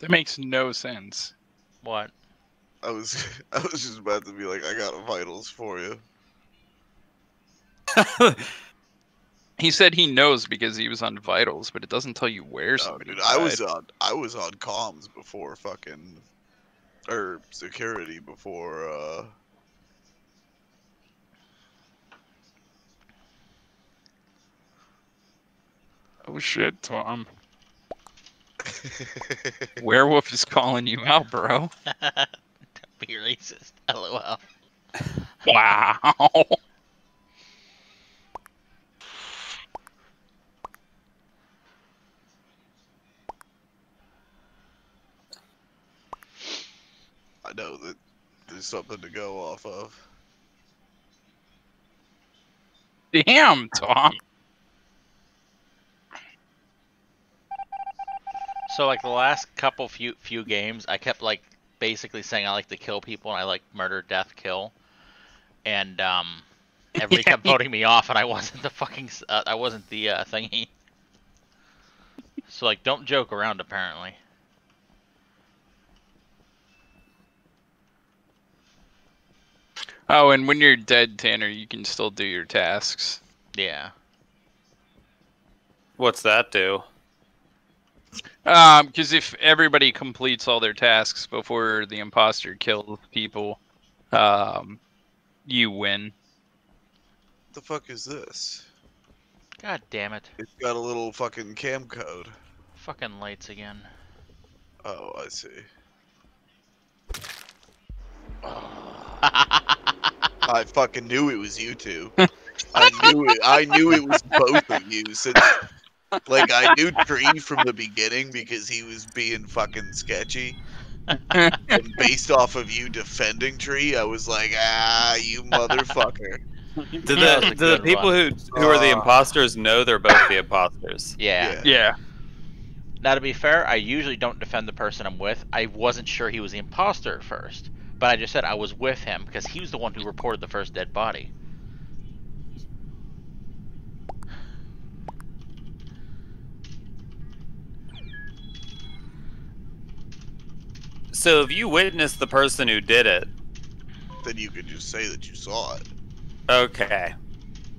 That makes no sense. What? I was I was just about to be like, I got vitals for you. He said he knows because he was on vitals, but it doesn't tell you where No, somebody dude, I was on I was on comms before fucking or security before uh Oh shit, Tom. Werewolf is calling you out, bro. Don't be racist. LOL. Wow. I know that there's something to go off of. Damn, Tom. So like the last couple few few games, I kept like basically saying I like to kill people and I like murder, death, kill, and um, everybody kept Yeah. voting me off, and I wasn't the fucking uh, I wasn't the uh, thingy. So like, don't joke around. Apparently, Oh, and when you're dead, Tanner, you can still do your tasks. yeah. What's that do? Um, because if everybody completes all their tasks before the imposter kills people, um, you win. the fuck is this? God damn it! It's got a little fucking cam code. Fucking lights again. Oh, I see. I fucking knew it was you two. I knew it. I knew it was both of you since, like, I knew Tree from the beginning because he was being fucking sketchy. And based off of you defending Tree, I was like, ah, you motherfucker. Do the a do the good people who who are the Ah. imposters know they're both the imposters? yeah. Yeah. Now, to be fair, I usually don't defend the person I'm with. I wasn't sure he was the imposter at first, but I just said I was with him because he was the one who reported the first dead body. So if you witnessed the person who did it, Then you could just say that you saw it. okay.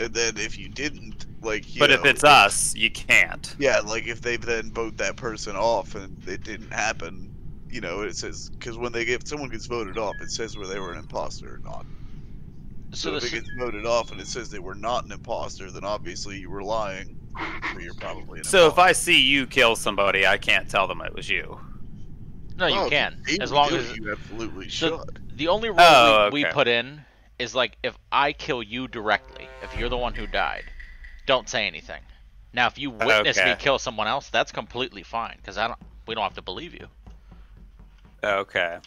And then if you didn't, like, you But if know, it's us, you can't. Yeah, like if they then vote that person off and it didn't happen, you know, it says because when they get someone gets voted off, it says whether they were an imposter or not. So, So, if this, it gets voted off and it says they were not an imposter, then obviously you were lying. So you're probably an So if I see you kill somebody, I can't tell them it was you. No, you Oh, if can able as long do as you absolutely So- should. the only rule Oh, we, we put in is like if I kill you directly, if you're the one who died, don't say anything. Now, if you witness me kill someone else, that's completely fine because I don't. We don't have to believe you. Okay.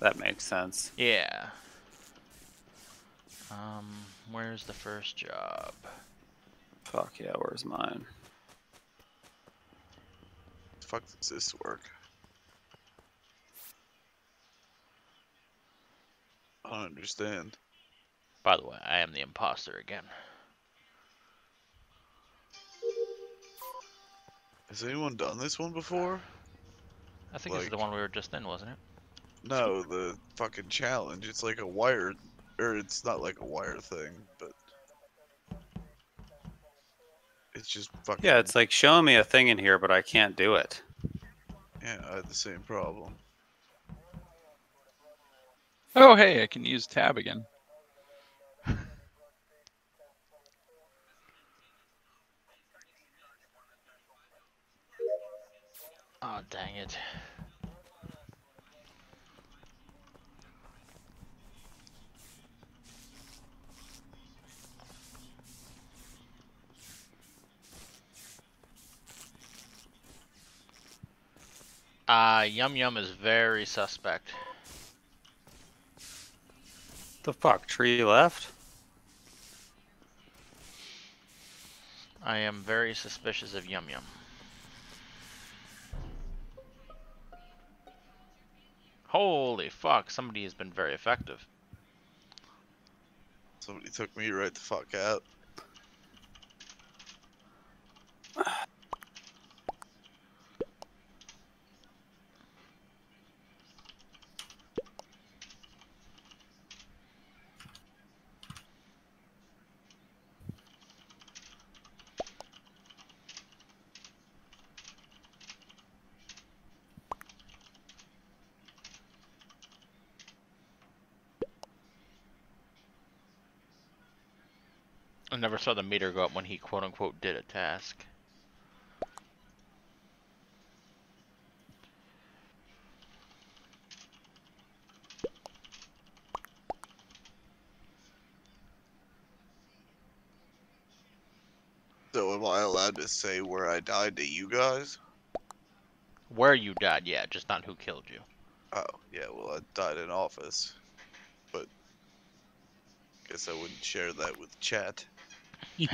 That makes sense. Yeah. Um, where's the first job? Fuck yeah, where's mine? fuck does this work? I understand. By the way, I am the imposter again. Has anyone done this one before? I think this is the one we were just in, wasn't it? No, the fucking challenge. It's like a wire, or it's not like a wire thing, but it's just fucking. Yeah, it's like showing me a thing in here, but I can't do it. Yeah, I had the same problem. Oh, hey, I can use tab again. Oh, dang it. Uh, Yum Yum is very suspect. The fuck, tree left? I am very suspicious of Yum Yum. Holy fuck, somebody has been very effective. Somebody took me right the fuck out. I never saw the meter go up when he quote unquote did a task. So am I allowed to say where I died to you guys? Where you died, yeah, just not who killed you. Oh, yeah, well, I died in office. But guess I wouldn't share that with chat. Shit,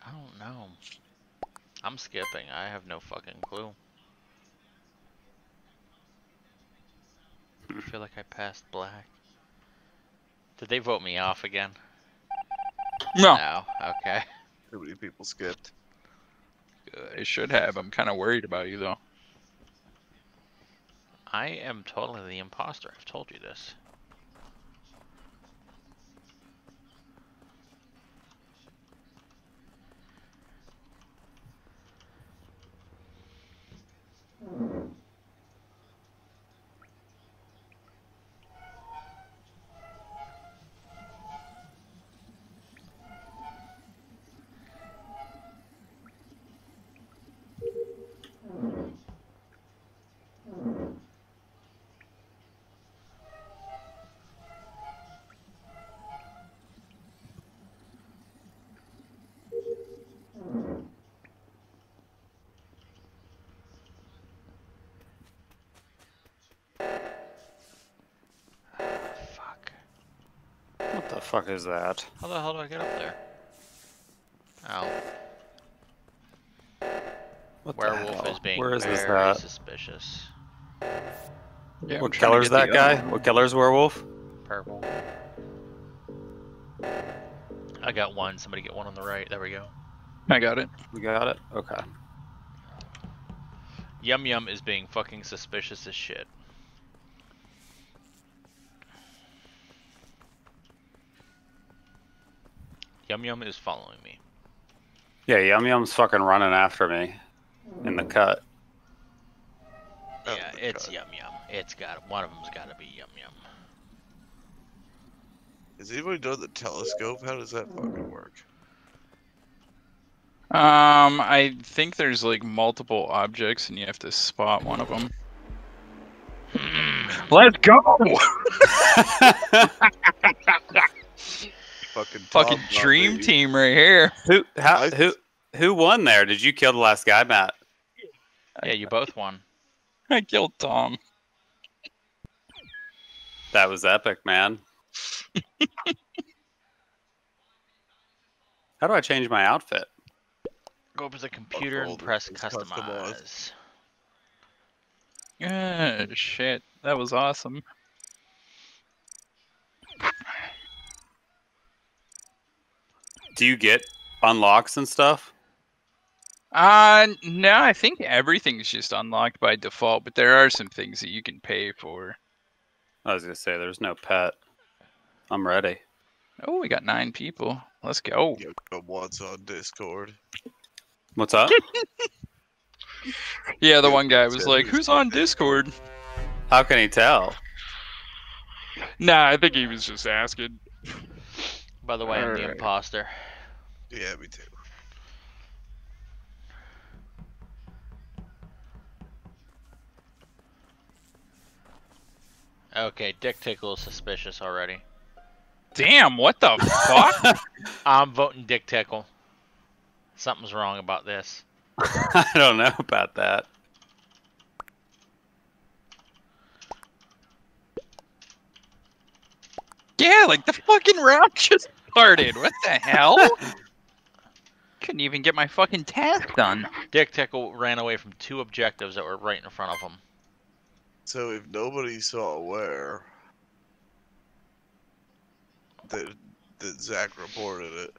I don't know. I'm skipping. I have no fucking clue. I feel like I passed black. Did they vote me off again? No, No. Okay. Too many people skipped. I should have. I'm kind of worried about you though. I am totally the imposter. I've told you this. Fuck is that? How the hell do I get up there? Oh, What the werewolf hell? is being Where is this very at? suspicious. Yeah, What trying to color's that guy? other one. What color's werewolf? Purple. I got one. Somebody get one on the right. There we go. I got it. We got it? Okay. Yum Yum is being fucking suspicious as shit. Yum Yum is following me. Yeah, Yum Yum's fucking running after me in the cut. Yeah, the it's cut. Yum Yum. It's got one of them's got to be Yum Yum. Has anybody done the telescope? How does that fucking work? Um, I think there's like multiple objects, and you have to spot one of them. Let's go! Fucking Fucking Tom dream Brady. team right here. who how I- who who won there? Did you kill the last guy, Matt? Yeah, you both won. I killed Tom. That was epic, man. How do I change my outfit? Go up to the computer and press it's customized. customize. Yeah, shit. That was awesome. Do you get unlocks and stuff? Uh, no, I think everything's just unlocked by default, but there are some things that you can pay for. I was gonna say there's no pet. I'm ready. Oh, we got nine people. Let's go. Yeah, what's on Discord? What's up? Yeah, the one guy was like, Who's "Who's on on Discord?" How can he tell? Nah, I think he was just asking. By the way, I'm the Alright. imposter. Yeah, me too. Okay, Dick Tickle is suspicious already. Damn, what the fuck? I'm voting Dick Tickle. Something's wrong about this. I don't know about that. yeah, like the fucking round just started. What the hell? Couldn't even get my fucking task done. Dick Tickle ran away from two objectives that were right in front of him. So if nobody saw where that that Zach reported it,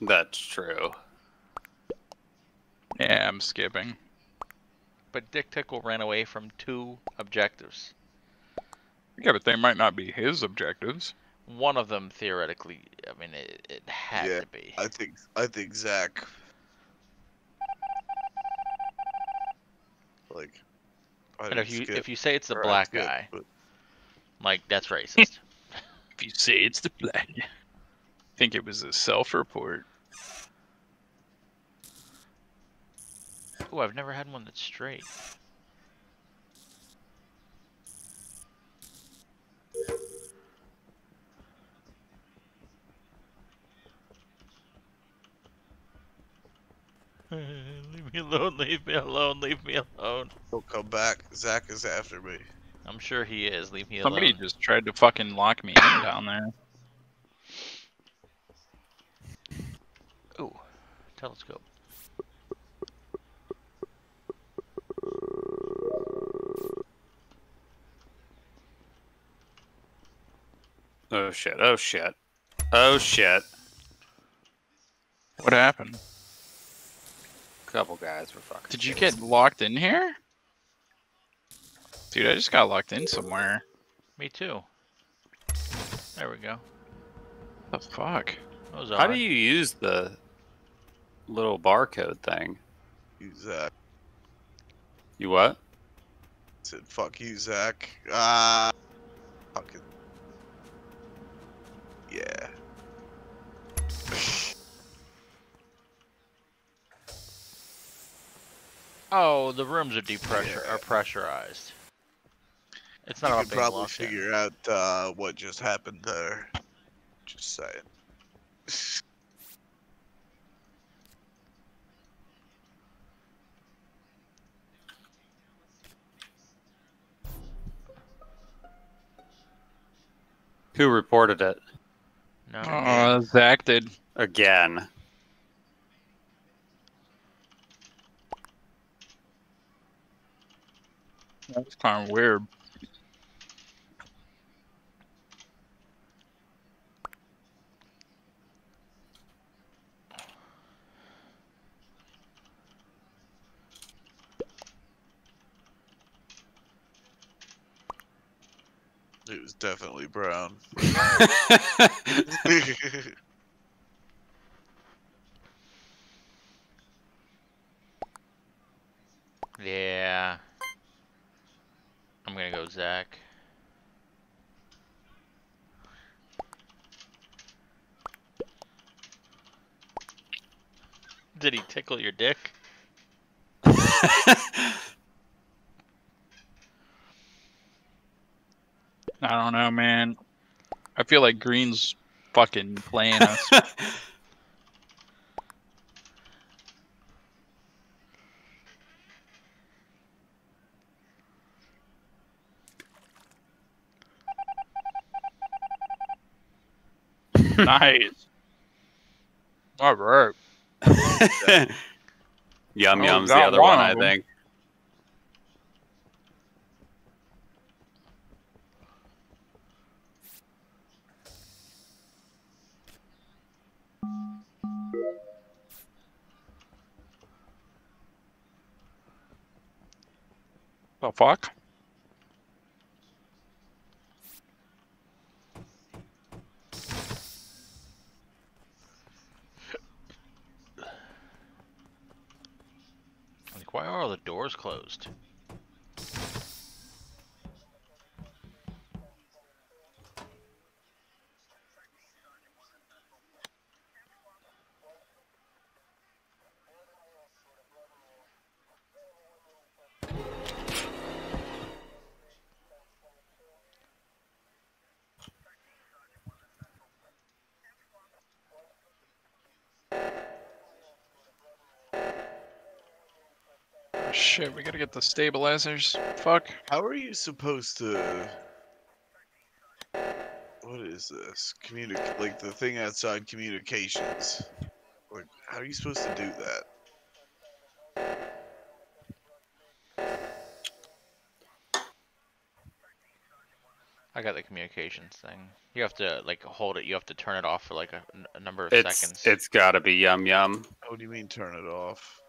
That's true. Yeah, I'm skipping. But Dick Tickle ran away from two objectives. Yeah, but they might not be his objectives. One of them theoretically, I mean, it, it had Yeah, to be. I think I think Zach. Like. I and if you skip, if you say it's the or uh, black skipped, guy, but- like that's racist. If you say it's the black, I think it was a self-report. oh, I've never had one that's straight. leave me alone, leave me alone, leave me alone. He'll come back. Zach is after me. I'm sure he is. Leave me Somebody alone. Somebody just tried to fucking lock me in down there. Ooh, telescope. Oh shit! Oh shit! Oh shit! What happened? Couple guys were fucking. Did you shits. get locked in here? Dude, I just got locked in somewhere. Me too. There we go. The fuck? That was How odd. do you use the little barcode thing? You Zach. You what? said fuck you, Zach. Ah. fucking. Yeah. Oh, the rooms are depressure Yeah. are pressurized. It's not you about could being probably locked in. figure out uh, what just happened there. Just saying. Who reported it No. Oh, Zach did. again? That's kind of weird. It was definitely brown. Yeah. I'm gonna go Zach. Did he tickle your dick? I don't know, man. I feel like Green's fucking playing us. nice. All right. Yum Oh, Yum's the other one one, I think. The fuck? Like, why are all the doors Shit, we gotta get the stabilizers. Fuck. How are you supposed to? What is this? Communic like the thing outside communications. Like, how are you supposed to do that? I got the communications thing. You have to like hold it. You have to turn it off for like a, n- a number of It's seconds. it's got to be Yum Yum. What do you mean turn it off?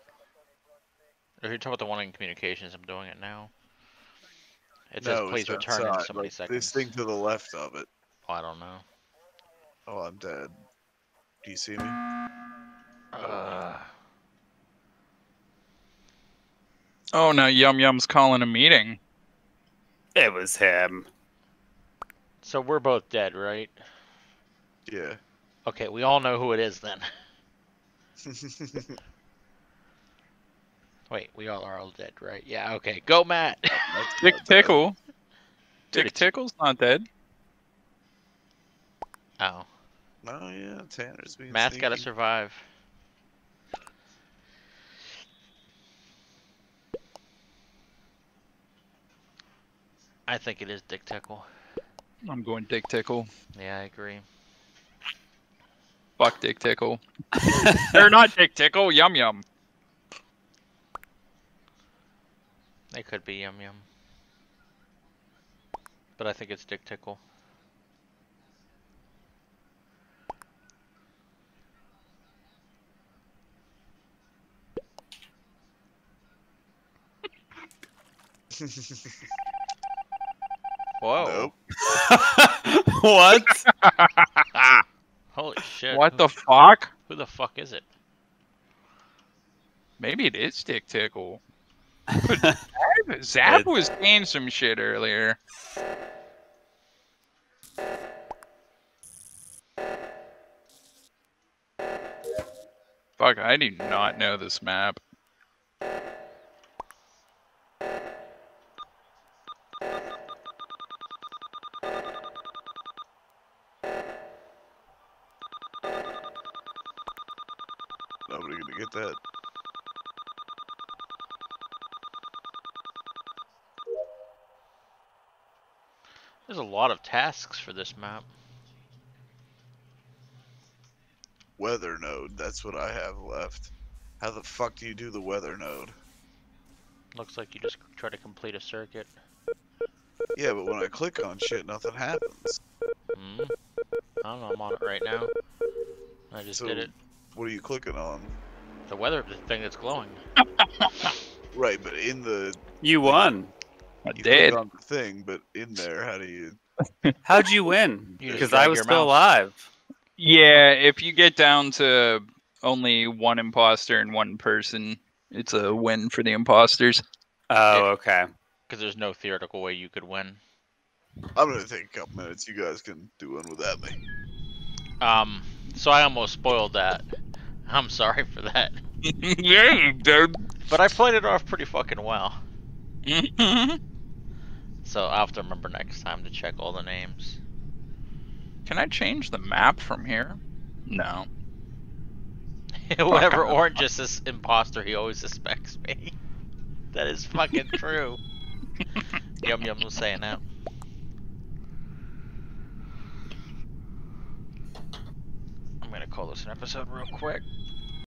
If you're talking about the one in communications, I'm doing it now. It no, says it's please return in outside, so many like, seconds. This thing to the left of it. Oh, I don't know. Oh, I'm dead. Do you see me? Uh, Oh no, Yum Yum's calling a meeting. It was him. so we're both dead, right? Yeah. Okay, we all know who it is then. Wait, we all are all dead, right? Yeah. Okay, go Matt. Dick. Tickle. Dick Tickle's not dead. Oh, Oh yeah, Tanner's being Matt's got to survive. I think it is Dick Tickle. I'm going Dick Tickle. Yeah, I agree. Fuck Dick Tickle. They're not Dick Tickle, Yum Yum. It could be Yum Yum. But I think it's Dick Tickle. Whoa. Nope. what? Holy shit. What the fuck? Who the fuck is it? Maybe it is Dick Tickle. Zap, Zap was saying some shit earlier. Fuck, I do not know this map. Nobody gonna get that. Lot of tasks for this map. Weather node. That's what I have left. How the fuck do you do the weather node? Looks like you just try to complete a circuit. Yeah, but when I click on shit, nothing happens. Hmm. I don't know. I'm on it right now. I just So- did it. What are you clicking on? The weather the thing that's glowing. Right, but in the You won. I you did. on the thing, but in there, how do you? How'd you win? You Because I was still mouse. alive. Yeah, if you get down to only one imposter and one person, it's a win for the imposters. Oh, Yeah. okay. Because there's no theoretical way you could win. I'm gonna take a couple minutes. You guys can do one without me. Um. So I almost spoiled that. I'm sorry for that. yeah, you did. But I played it off pretty fucking well. So I'll have to remember next time to check all the names. Can I change the map from here? No. Whenever Orange is this imposter, he always suspects me. That is fucking true. Yum Yum was saying that. I'm gonna call this an episode real quick.